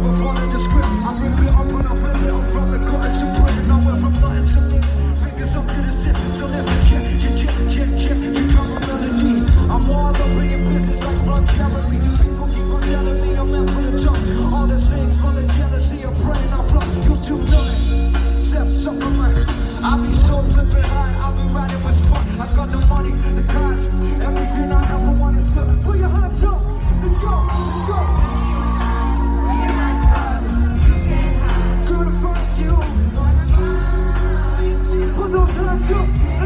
Wanna describe, I'm times up. Let me see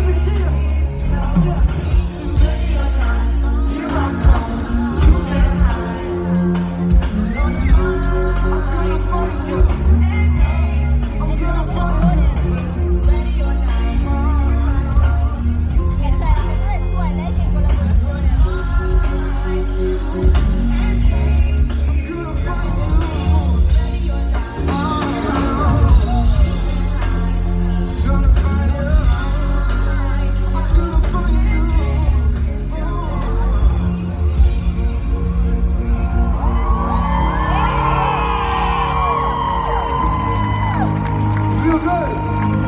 Thank you.